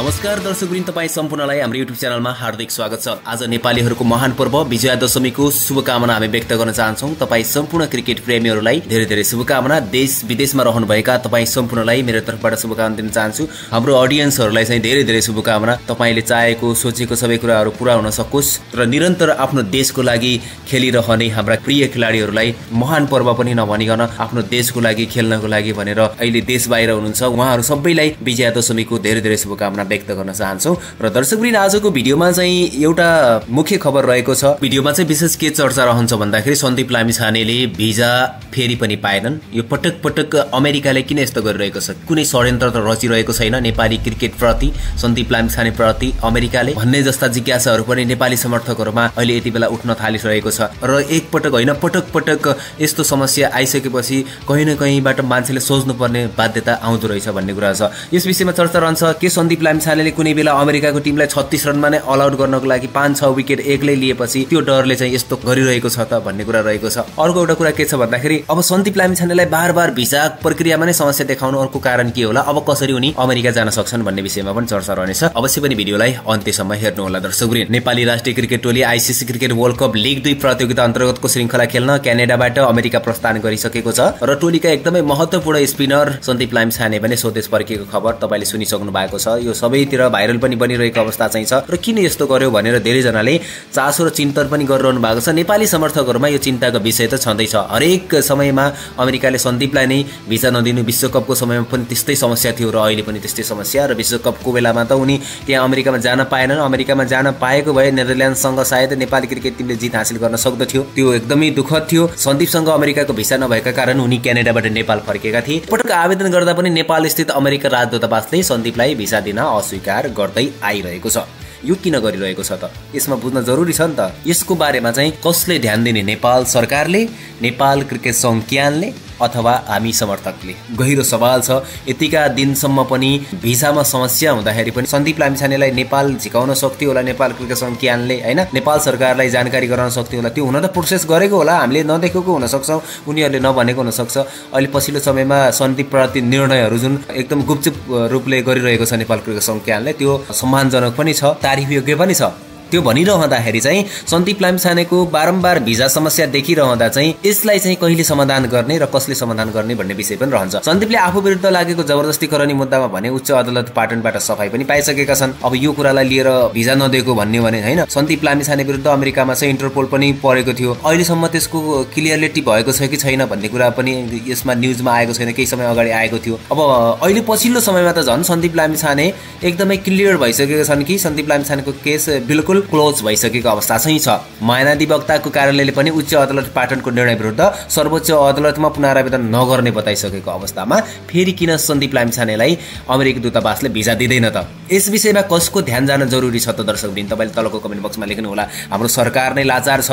नमस्कार दर्शकवृन्द तपाईँ सम्पूर्णलाई हाम्रो युट्युब च्यानलमा हार्दिक स्वागत छ। आज नेपालीहरूको महान पर्व विजया दशमीको शुभकामना हामी व्यक्त गर्न चाहन्छौँ। तपाईँ सम्पूर्ण क्रिकेट प्रेमीहरूलाई धेरै धेरै शुभकामना। देश विदेशमा रहनुभएका तपाईँ सम्पूर्णलाई मेरो तर्फबाट शुभकामना दिन चाहन्छु। हाम्रो अडियन्सहरूलाई चाहिँ धेरै धेरै शुभकामना। तपाईँले चाहेको सोचेको सबै कुराहरू पुरा हुन सकोस् र निरन्तर आफ्नो देशको लागि खेलिरहने हाम्रा प्रिय खेलाडीहरूलाई महान पर्व पनि नभनिकन आफ्नो देशको लागि खेल्नको लागि भनेर अहिले देश बाहिर हुनुहुन्छ। उहाँहरू सबैलाई विजया दशमीको धेरै धेरै शुभकामना। व्यक्त गर्न चाहन्छौँ। र दर्शकवृन्द आजको भिडियोमा चाहिँ एउटा मुख्य खबर रहेको छ। भिडियोमा चाहिँ विशेष के चर्चा रहन्छ भन्दाखेरि सन्दीप लामी छानेले भिजा फेरि पनि पाएनन्। यो पटक पटक अमेरिकाले किन यस्तो गरिरहेको छ? कुनै षड्यन्त्र त रचिरहेको छैन। नेपाली क्रिकेट प्रति सन्दीप लामी छाने प्रति अमेरिकाले भन्ने जस्ता जिज्ञासाहरू पनि नेपाली समर्थकहरूमा अहिले यति बेला उठ्न थालिसकेको छ। र एक पटक होइन पटक पटक यस्तो समस्या आइसकेपछि कहीँ न कहीँबाट मान्छेले सोच्नुपर्ने बाध्यता आउँदो रहेछ भन्ने कुरा छ। यस विषयमा चर्चा रहन्छ के सन्दीप लामिछानेले कुनै बेला अमेरिकाको टिमलाई छत्तिस रनमा नै अल आउट गर्नको लागि पाँच छ विकेट एक्लै लिएपछि त्यो डरले चाहिँ यस्तो गरिरहेको छ त भन्ने कुरा रहेको छ। अर्को एउटा कुरा के छ भन्दाखेरि अब सन्दीप लामिछानेलाई बार बार भिसा प्रक्रियामा नै समस्या देखाउनु अर्को कारण के होला? अब कसरी उनी अमेरिका जान सक्छन् भन्ने विषयमा पनि चर्चा रहनेछ। अवश्य पनि भिडियोलाई अन्त्यसम्म हेर्नुहोला दर्शकवृन्द नेपाली राष्ट्रिय क्रिकेट टोली ICC cricket world cup league दुई प्रतियोगिता अन्तर्गतको श्रृङ्खला खेल्न क्यानाडाबाट अमेरिका प्रस्थान गरिसकेको छ र टोलीका एकदमै महत्वपूर्ण स्पिनर सन्दीप लामिछाने पनि स्वदेश फर्किएको खबर तपाईँले सुनिसक्नु भएको छ। यो सबैतिर भाइरल पनि बनिरहेको अवस्था चाहिँ छ। र किन यस्तो गर्यो भनेर धेरैजनाले चासो र चिन्तन पनि गरिरहनु भएको छ। नेपाली समर्थकहरूमा यो चिन्ताको विषय त छँदैछ। हरेक समयमा अमेरिकाले सन्दीपलाई नै भिसा नदिनु विश्वकपको समयमा पनि त्यस्तै समस्या थियो र अहिले पनि त्यस्तै समस्या। र विश्वकपको बेलामा त उनी त्यहाँ अमेरिकामा जान पाएनन्। अमेरिकामा जान पाएको भए नेदरल्यान्डसँग सायद नेपाली क्रिकेट टिमले जित हासिल गर्न सक्दथ्यो। त्यो एकदमै दुःखद थियो। सन्दीपसँग अमेरिकाको भिसा नभएका कारण उनी क्यानाडाबाट नेपाल फर्केका थिए। पटक आवेदन गर्दा पनि नेपाल स्थित अमेरिका राजदूतावासले सन्दीपलाई भिसा दिन अस्वीकार गर्दै आइरहेको छ। यो किन गरिरहेको छ त? यसमा बुझ्न जरुरी छ नि त। यसको बारेमा चाहिँ कसले ध्यान दिने नेपाल सरकारले नेपाल क्रिकेट सङ्घ क्यानले अथवा हामी समर्थकले। गहिरो सवाल छ यतिका दिनसम्म पनि भिसामा समस्या हुँदाखेरि पनि सन्दीप लामिछानेलाई नेपाल झिकाउन सक्थ्यो होला नेपाल क्रिकेट सङ्घ क्यानले होइन? नेपाल सरकारलाई जानकारी गराउन सक्थ्यो होला। त्यो हुन त प्रोसेस गरेको होला। हामीले नदेखेको हुनसक्छौँ उनीहरूले नभनेको हुनसक्छ। अहिले पछिल्लो समयमा सन्दीपप्रति निर्णयहरू जुन एकदम गुपचुप रूपले गरिरहेको छ नेपाल क्रिकेट सङ्घ क्यानले त्यो सम्मानजनक पनि छ तारिफ योग्य पनि छ। त्यो भनिरहँदाखेरि चाहिँ सन्दीप लामिछानेको बारम्बार भिजा समस्या देखिरहँदा चाहिँ यसलाई चाहिँ कहिले समाधान गर्ने र कसले समाधान गर्ने भन्ने विषय पनि रहन्छ। सन्दीपले आफू विरुद्ध लागेको जबरजस्तीकरणी मुद्दामा भने उच्च अदालत पाटनबाट सफाई पनि पाइसकेका छन्। अब यो कुरालाई लिएर भिजा नदिएको भन्ने भने होइन सन्दीप लामिछाने विरुद्ध अमेरिकामा चाहिँ इन्टरपोल पनि परेको थियो। अहिलेसम्म त्यसको क्लियरलिटी भएको छ कि छैन भन्ने कुरा पनि यसमा न्युजमा आएको छैन केही समय अगाडि आएको थियो। अब अहिले पछिल्लो समयमा त झन् सन्दीप लामिछाने एकदमै क्लियर भइसकेका छन् कि सन्दीप लामिछानेको केस बिल्कुल क्लोज भइसकेको अवस्था चाहिँ छ। महानाधिवक्ताको कार्यालयले पनि उच्च अदालत पाटनको निर्णय विरुद्ध सर्वोच्च अदालतमा पुनरावेदन नगर्ने बताइसकेको अवस्थामा फेरि किन सन्दीप लामिछानेलाई अमेरिकी दूतावासले भिजा दिँदैन त? यस विषयमा कसको ध्यान जान जरुरी छ त दर्शकबिन तपाईँले तलको कमेन्ट बक्समा लेख्नुहोला। हाम्रो सरकार नै लाचार छ।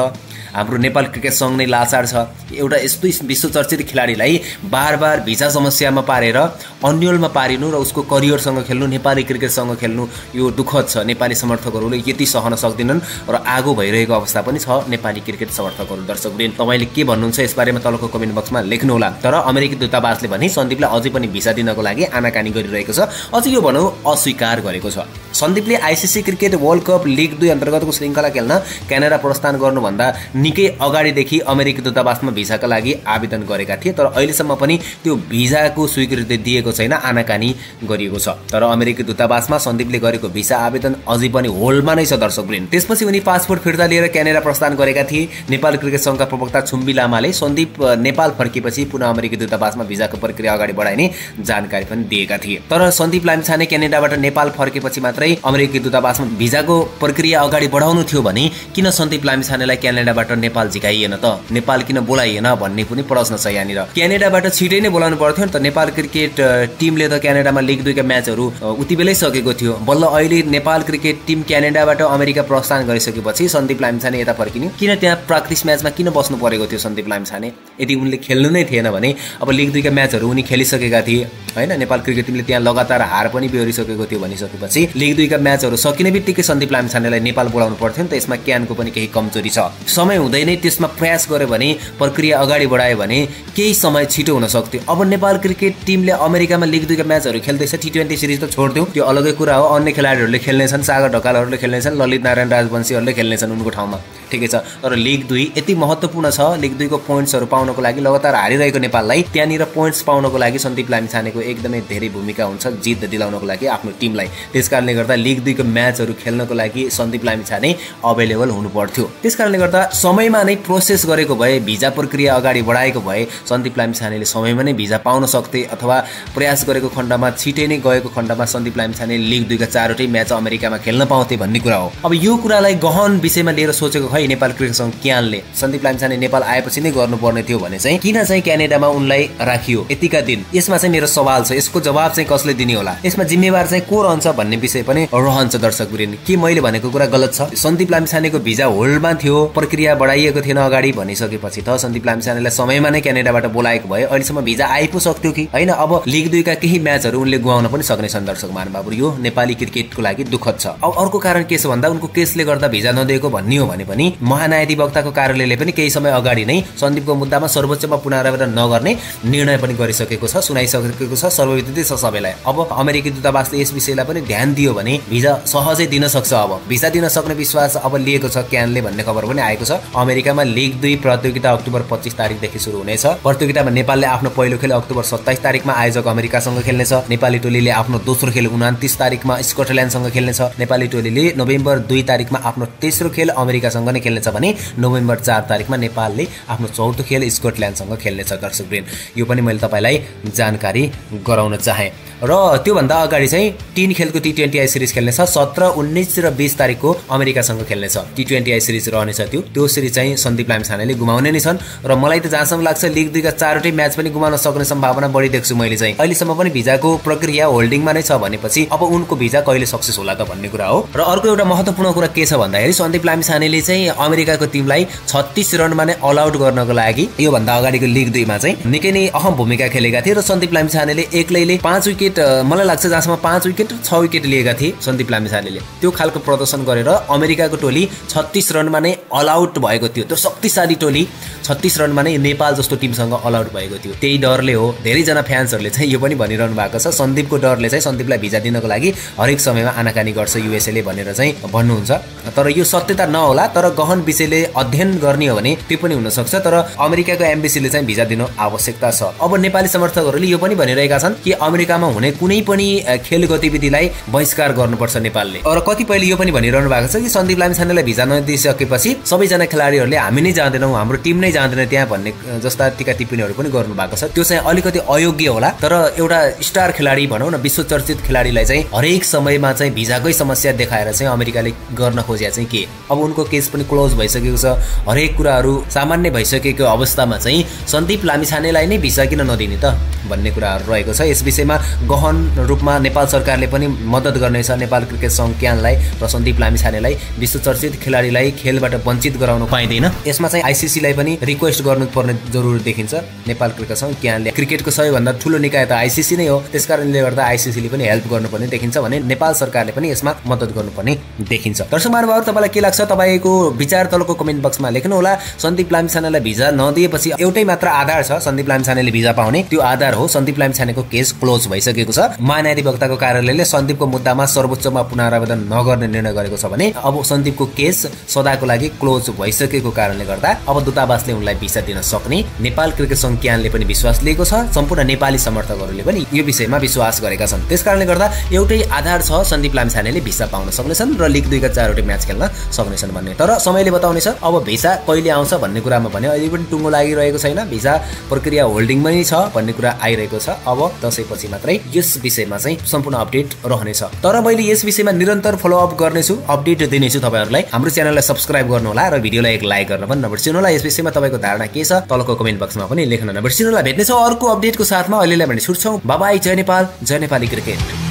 हाम्रो नेपाल क्रिकेट सङ्घ नै लाचार छ। एउटा यस्तो विश्व चर्चित खेलाडीलाई बार बार भिजा समस्यामा पारेर अन्यलमा पारिनु र उसको करियरसँग खेल्नु नेपाली क्रिकेटसँग खेल्नु यो दुःखद छ। नेपाली समर्थकहरूले यति सहन सक्दैनन् र आगो भइरहेको अवस्था पनि छ नेपाली क्रिकेट समर्थकहरू दर्शकवृन्द तपाईँले के भन्नुहुन्छ यसबारेमा तलको कमेन्ट बक्समा लेख्नुहोला। तर अमेरिकी दूतावासले भने सन्दीपलाई अझै पनि भिसा दिनको लागि आनाकानी गरिरहेको छ। अझै यो भनौँ अस्वीकार गरेको छ। सन्दीपले ICC cricket world cup league दुई अन्तर्गतको श्रृङ्खला खेल्न क्यानाडा प्रस्थान गर्नुभन्दा निकै अगाडिदेखि अमेरिकी दूतावासमा भिसाका लागि आवेदन गरेका थिए तर अहिलेसम्म पनि त्यो भिसाको स्वीकृति दिएको छैन आनाकानी गरिएको छ। तर अमेरिकी दूतावासमा सन्दीपले गरेको भिसा आवेदन अझै पनि होल्डमा नै छ दर्शक त्यसपछि उनी पासपोर्ट फिर्ता लिएर क्यानाडा प्रस्थान गरेका थिए। नेपाल क्रिकेट सङ्घका प्रवक्ता छुम्बी लामाले सन्दीप नेपाल फर्किएपछि पुनः अमेरिकी दूतावासमा भिसाको प्रक्रिया अगाडि बढाइने जानकारी पनि दिएका थिए। तर सन्दीप लामिछाने क्यानाडाबाट नेपाल फर्केपछि मात्रै अमेरिकी दूतावासमा भिसाको प्रक्रिया अगाडि बढाउनु थियो भने किन सन्दीप लामिछानेलाई क्यानाडाबाट नेपाल झिकाइएन त? नेपाल किन बोलाइएन भन्ने पनि प्रश्न छ यहाँनिर। क्यानाडाबाट छिटै नै बोलाउनु पर्थ्यो नि त। नेपाल क्रिकेट टिमले त क्यानाडामा लिग दुईका म्याचहरू उति बेलै सकेको थियो। बल्ल अहिले नेपाल क्रिकेट टिम क्यानाडाबाट अमेरिका प्रस्थान गरिसकेपछि सन्दीप लामिछाने यता फर्किने। किन त्यहाँ प्र्याक्टिस म्याचमा किन बस्नु परेको थियो सन्दीप लामिछाने? यदि उनले खेल्नु नै थिएन भने अब लिग दुईका म्याचहरू उनी खेलिसकेका थिए। होइन? नेपाल क्रिकेट टिमले त्यहाँ लगातार हार पनि बेहोरिसकेको थियो भनिसकेपछि लिग दुईका म्याचहरू सकिने बित्तिकै सन्दीप लामिछानेलाई नेपाल बोलाउनु पर्थ्यो नि त यसमा क्यानको पनि केही कमजोरी छ। समय हुँदै नै त्यसमा प्रयास गर्यो भने प्रक्रिया अगाडि बढायो भने केही समय छिटो हुन सक्थ्यो। अब नेपाल क्रिकेट टिमले अमेरिकामा लिग दुईका म्याचहरू खेल्दैछ टी ट्वेन्टी सिरिज त छोडिदिउँ त्यो अलगै कुरा हो अन्य खेलाडीहरूले खेल्नेछन् सागर ढकालहरूले खेल्नेछन् ललित नारायण राजवंशीहरूले खेल्नेछन् उनको ठाउँमा। ठिकै छ तर लिग दुई यति महत्त्वपूर्ण छ लिग दुईको पोइन्ट्सहरू पाउनको लागि लगातार हारिरहेको नेपाललाई त्यहाँनिर पोइन्ट्स पाउनको लागि सन्दीप लामिछानेको एकदमै धेरै भूमिका हुन्छ जित दिलाउनको लागि आफ्नो टिमलाई। त्यस कारणले लिग दुईको म्याचहरू खेल्नको लागि सन्दीप लामिछाने अभाइलेबल हुनु पर्थ्यो त्यस कारणले गर्दा समयमा नै प्रोसेस गरेको भए भिजा प्रक्रिया अगाडि बढाएको भए सन्दीप लामिछानेले समयमा नै भिजा पाउन सक्थे अथवा प्रयास गरेको खण्डमा छिटै नै गएको खण्डमा सन्दीप लामिछाने लिग दुईका चारवटै म्याच अमेरिकामा खेल्न पाउँथे भन्ने कुरा हो। अब यो कुरालाई गहन विषयमा लिएर सोचेको खै नेपाल क्रिकेट सङ्घ क्यानले? सन्दीप लामिछाने नेपाल आएपछि नै गर्नुपर्ने थियो भने चाहिँ किन चाहिँ क्यानेडामा उनलाई राखियो? यतिका दिन। यसमा चाहिँ मेरो सवाल छ। यसको जवाब चाहिँ कसले दिने होला? यसमा जिम्मेवार चाहिँ को रहन्छ भन्ने विषय पनि रहन्छ दर्शक वृन्द। के मैले भनेको कुरा गलत छ? सन्दीप लामिछानेको भिजा होल्डमा थियो प्रक्रिया बढाइएको थिएन अगाडि भनिसकेपछि त सन्दीप लामिछानेलाई समयमा नै क्यानेडाबाट बोलाएको भए अहिलेसम्म भिजा आइ पो सक्थ्यो कि? होइन अब लिग दुईका केही म्याचहरू उनले गुहाउन पनि सक्ने छन् दर्शक महानुभाव यो नेपाली क्रिकेटको लागि दुःखद छ। अब अर्को कारण के छ भन्दा उनको केसले गर्दा भिजा नदिएको भन्ने हो भने पनि महान्यायाधिवक्ताको कार्यालयले पनि केही समय अगाडि नै सन्दीपको मुद्दामा सर्वोच्चमा पुनरावेदन नगर्ने निर्णय पनि गरिसकेको छ सुनाइसकेको छ सर्वविदित छ सबैलाई। अब अमेरिकी दूतावासले यस विषयलाई पनि ध्यान दियो भने भिजा सहजै दिन सक्छ अब। भिजा दिन सक्ने विश्वास अब लिएको छ क्यानले भन्ने खबर पनि आएको छ। अमेरिकामा लिग दुई प्रतियोगिता अक्टोबर पच्चिस तारिकदेखि सुरु हुनेछ। प्रतियोगितामा नेपालले आफ्नो पहिलो खेल अक्टोबर सत्ताइस तारिकमा आयोजक अमेरिकासँग खेल्नेछ। नेपाली टोलीले आफ्नो दोस्रो खेल उनातिस तारिकमा स्कटल्यान्डसँग खेल्नेछ। नेपाली टोलीले नोभेम्बर दुई तारिकमा आफ्नो तेस्रो खेल अमेरिकासँग नै खेल्नेछ भने नोभेम्बर चार तारिकमा नेपालले आफ्नो चौथो खेल स्कटल्यान्डसँग खेल्नेछ। दर्शक यो पनि मैले तपाईँलाई जानकारी गराउन चाहेँ। र त्योभन्दा अगाडि चाहिँ तिन खेलको टी ट्वेन्टी सिरिज खेल्नेछ। सत्र उन्नाइस र बिस तारिकको अमेरिकासँग खेल्नेछ। टी ट्वेन्टी आई सिरिज रहनेछ त्यो त्यो सिरिज चाहिँ सन्दीप लामिछानेले गुमाउने नै छन् र मलाई त जहाँसम्म लाग्छ लिग दुईका चारवटै म्याच पनि गुमाउन सक्ने सम्भावना बढी देख्छु मैले चाहिँ। अहिलेसम्म पनि भिजाको प्रक्रिया होल्डिङमा नै छ भनेपछि अब उनको भिजा कहिले सक्सेस होला त भन्ने कुरा हो। र अर्को एउटा महत्त्वपूर्ण कुरा के छ भन्दाखेरि सन्दीप लामिछानेले चाहिँ अमेरिकाको टिमलाई छत्तिस रनमा नै अलआउट गर्नको लागि योभन्दा अगाडिको लिग दुईमा चाहिँ निकै नै अहम भूमिका खेलेका थिए र सन्दीप लामिछानेले एक्लैले पाँच विकेट मलाई लाग्छ जहाँसम्म पाँच विकेट छ विकेट लिएका थिए सन्दीप लामिछानेले त्यो खालको प्रदर्शन गरेर अमेरिकाको टोली छत्तिस रनमा नै अलआउट भएको थियो। त्यो शक्तिशाली टोली छत्तिस रनमा नै नेपाल जस्तो टिमसँग अलआउट भएको थियो। त्यही डरले हो धेरैजना फ्यान्सहरूले चाहिँ यो पनि भनिरहनु भएको छ। सन्दीपको डरले चाहिँ सन्दीपलाई भिजा दिनको लागि हरेक समयमा आनाकानी गर्छ युएसएले भनेर चाहिँ भन्नुहुन्छ। तर यो सत्यता नहोला तर गहन विषयले अध्ययन गर्ने हो भने त्यो पनि हुनसक्छ। तर अमेरिकाको एम्बेसीले चाहिँ भिजा दिनु आवश्यकता छ। अब नेपाली समर्थकहरूले यो पनि भनिरहेका छन् कि अमेरिकामा हुने कुनै पनि खेल गतिविधिलाई बहिष्कार गर्नुपर्छ नेपालले। र कतिपयले यो पनि भनिरहनु भएको छ कि सन्दीप लामिछानेलाई भिजा नदिइसकेपछि सबैजना खेलाडीहरूले हामी नै जाँदैनौँ हाम्रो टिम नै जाँदैन त्यहाँ भन्ने जस्ता टिका टिप्पणीहरू पनि गर्नु भएको छ। त्यो चाहिँ अलिकति अयोग्य होला तर एउटा स्टार खेलाडी भनौँ न विश्व चर्चित खेलाडीलाई चाहिँ हरेक समयमा चाहिँ भिजाकै समस्या देखाएर चाहिँ अमेरिकाले गर्न खोजे चाहिँ के? अब उनको केस पनि क्लोज भइसकेको छ। हरेक कुराहरू सामान्य भइसकेको अवस्थामा चाहिँ सन्दीप लामिछानेलाई नै भिसा किन नदिने त भन्ने कुराहरू रहेको छ। यस विषयमा गहन रूपमा नेपाल सरकारले पनि मद्दत गर्नेछ नेपाल क्रिकेट सङ्घ क्यानलाई र सन्दीप लामिछानेलाई विश्व चर्चित खेलाडीलाई खेलबाट वञ्चित गराउन पाइँदैन। यसमा चाहिँ आइसिसीलाई पनि रिक्वेस्ट गर्नुपर्ने जरुरी देखिन्छ। नेपाल क्रिकेट सङ्घ क्यानले क्रिकेटको सबैभन्दा ठुलो निकाय त आइसिसी नै हो। त्यस कारणले गर्दा आइसिसीले पनि हेल्प गर्नुपर्ने देखिन्छ भने नेपाल सरकारले पनि यसमा मद्दत गर्नुपर्ने देखिन्छ। दर्शक महानुभाव तपाईँलाई के लाग्छ? तपाईँको विचार तलको कमेन्ट बक्समा लेख्नुहोला। सन्दीप लामिछानेलाई भिजा नदिएपछि एउटै मात्र आधार छ। सन्दीप लामिछानेले भिजा पाउने। त्यो आधार हो। सन्दीप लामिछानेको केस क्लोज भइसकेको छ। महान्याधिवक्ताको कार्यालयले सन्दीपको मुद्दामा सर्वोच्चमा पुनरावेदन नगर्ने निर्णय गरेको छ भने अब सन्दीपको केस सदाको लागि क्लोज भइसकेको कारणले गर्दा अब दूतावासले उनलाई भिसा दिन सक्ने नेपाल क्रिकेट सङ्घ क्यानले पनि विश्वास लिएको छ। सम्पूर्ण नेपाली समर्थकहरूले पनि यो विषयमा विश्वास गरेका छन्। त्यस कारणले गर्दा एउटै आधार छ सन्दीप लामिछानेले भिसा पाउन सक्नेछन् र लिग दुईका चारवटै म्याच खेल्न सक्नेछन् भन्ने। तर समयले बताउनेछ अब भिसा कहिले आउँछ भन्ने कुरामा भने अहिले पनि टुङ्गो लागिरहेको छैन। भिसा प्रक्रिया होल्डिङमै छ भन्ने कुरा आइरहेको छ। अब दसैँपछि मात्रै यस विषयमा चाहिँ सम्पूर्ण अपडेट रहनेछ। मैले यस विषयमा निरन्तर फलोअप गर्नेछु अपडेट दिनेछु तपाईँहरूलाई। हाम्रो च्यानललाई सब्सक्राइब गर्नुहोला र भिडियोलाई एक लाइक गर्न पनि नबिर्सिनु होला यस विषयमा तपाईँको धारणा के छ तलको कमेन्ट बक्समा पनि लेख्न नबिर्सिनु होला भेट्नेछौँ अर्को अपडेटको साथमा। अहिलेलाई भने छुट्छौँ। बाबाई जय नेपाल जय नेपाली क्रिकेट।